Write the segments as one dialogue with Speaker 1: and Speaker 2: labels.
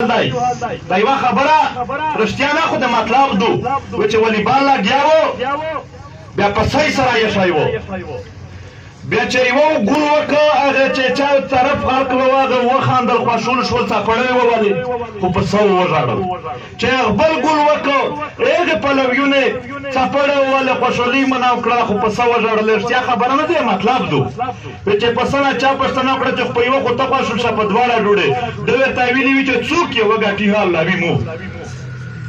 Speaker 1: دی دا یوه خبره رښتیا نه خو د مطلب دو و چې والیبال لګیا و بیا په سای سره یې شای و بیا چې یو ګول وکړه هغه چې چا طرف غرق و هغه وخاندل خوشول شو څپړې ووالي خو په سو وژړل چې خپل ګول وکړه هغه په لویونه څپړې ووالي خوشولي مناو کړه خو په سو وژړل اشتیا خبره نه دی مطلب دو د چې په سره چا پښتنه کړه چې په یو خو تپا شو شپ دواړه ډوډه د ورته ویلی وی چې څوک یې وګټي حال لا وی مو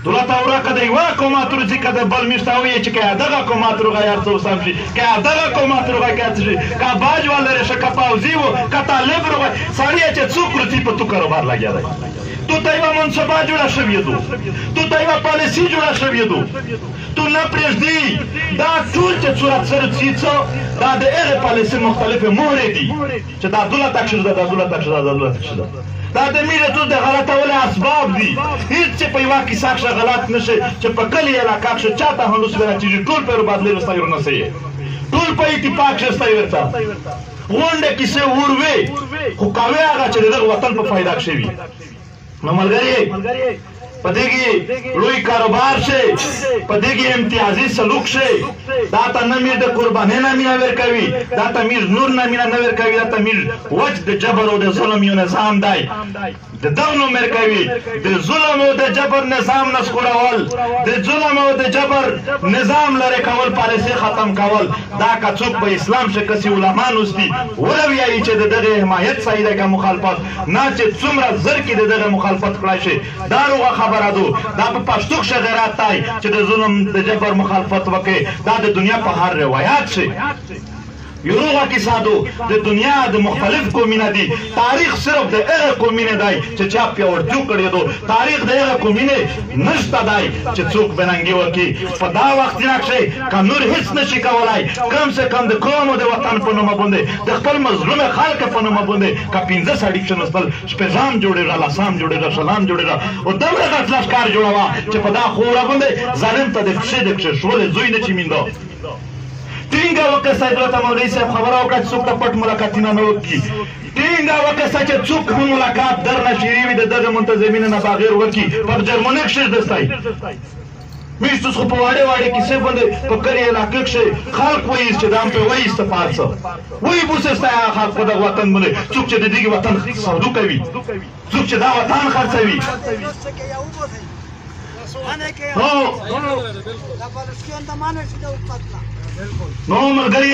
Speaker 1: دولت اورا کده یو کومه تر چې کده بل مشتاو یې چې کده دغه کومه تر غا یار څو سم شي کده دغه کومه تر غا کات شي کا باج ولر شه کا پاوزی وو کا طالب روغ سړی چې څوک رتی په تو کاروبار لګیا دی تو تایوا منصبا جوړه شوې دو تو تایوا پالیسی جوړه شوې دو تو نه پرېږدي دا ټول چې څو اکثر څي څو دا د هغې پالیسي مختلفې مهرې دي چې دا دوله تکشي ده دا دوله تکشي ده دا دوله تکشي ده دا د ملتو د غلطولو اسباب دي هیڅ چې په یوه کیسه کښې غلط نشي چې په کلي علاقه کښې چاته هم لوس ویلا چیږي ټول په ربادلې رسته یو نسې ټول په اتفاق کښې رسته ورته غونډه کیسه وروي خو قوي هغه چې د وطن په فایده کښې وي نو ملګری پدې کې لوی کاروبار شي پدې کې امتیازي سلوک شي دا ته نه میر د قربانې نه مینه ور کوي دا ته میر نور نه مینه نه ور کوي دا ته میر وجه د جبر او د ظلم یو نظام دی د دغ نو مر کوي د ظلم او د جبر نظام نسکورول د ظلم او د جبر نظام لره کول پالیسي ختم کول دا که څوک په اسلام شکسي علما نوستي ولوي چې دغه حمایت صحیح ده که مخالفت نه چې څومره زر کې د دغه مخالفت کړای شي دا روغه خبره ده دا په پښتو کښې غیرات دی چې د ظلم د جبر مخالفت وکړي دا د دنیا په هر روایت شي یو روغه کیسه ده د دنیا د مختلف قومینه دي تاریخ صرف د هغه قومینه دی چې چا پیاوړتو کړی دو تاریخ د هغه قومینه نشته دی چې څوک بننګي وکي په دا وخت نه کښې که نور هیڅ نشي کولای کم سے کم د قوم او د وطن په نوم باندې د خپل مظلوم خلک په نوم باندې که پنځه سړي کښېنستل شپږم جوړېږه لسم جوړېږه شلم جوړېږه او دومره غټ لښکر جوړوه چې په دا خوره غوندې ظالم ته د پښې د پښې شولې زوی نه چی مینده ټینګه وکړه سیدلو ته مولوي صاحب خبره وکړه چې څوک ته پټ ملاقاتونه نه وکړي ټینګه وکړه چې څوک هم ملاقات در نه شیری وي د دغه منتظمینه نه بغیر وکړي په جرمنه کښې دستای میشتو خو په واړه واړه کې څه باندې په کلی علاقې کې خلک وایي چې دام په وایي استفاد څه وایي بو څه ستا خلک په دغه وطن باندې څوک چې د دې وطن سودو کوي څوک چې دا وطن خرڅوي
Speaker 2: هو
Speaker 1: نو ملګری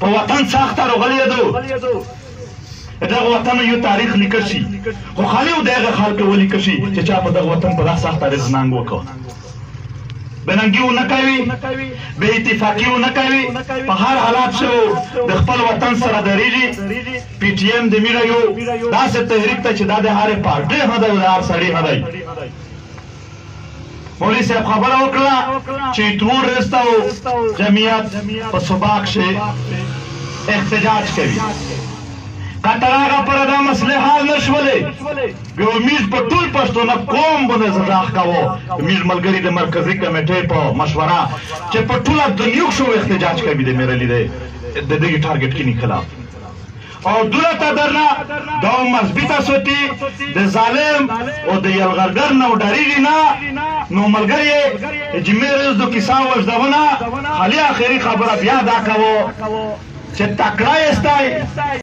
Speaker 1: په وطن سخت راغلی دو دغه وطن یو تاریخ لیکل شي خو خالي او دغه خلک ولیکل شي چې چا په دغه وطن په داسې سخت تاریخ ننګ وکړ بننګي ونه کوي به اتفاقي ونه کوي په هر حالات شو د خپل وطن سره درېږي پی ټی ایم د میره یو داسې تحریک ته چې دا د هرې پارټۍ هده او د هر سړي هده مولوی صاحب خبره وکړه چې تور رستا او جمعیت په سباق شي احتجاج کوي کتراغه پر دا مسله حل نشولې یو میز په ټول پښتون قوم باندې زړه کاوه میز ملګری د مرکزی کمیټې په مشوره چې په ټول دنیا شو احتجاج کوي د میرلی دی د دې ټارګټ کې نه خلاف او دوله ته درنه دا مذهبی تاسو تی د ظالم او د یلغرګر نو ډریږي نه نو ملګری جمیرز دو کیسا وژدونه خلی اخیری خبره بیا دا کوو چې تکړه استای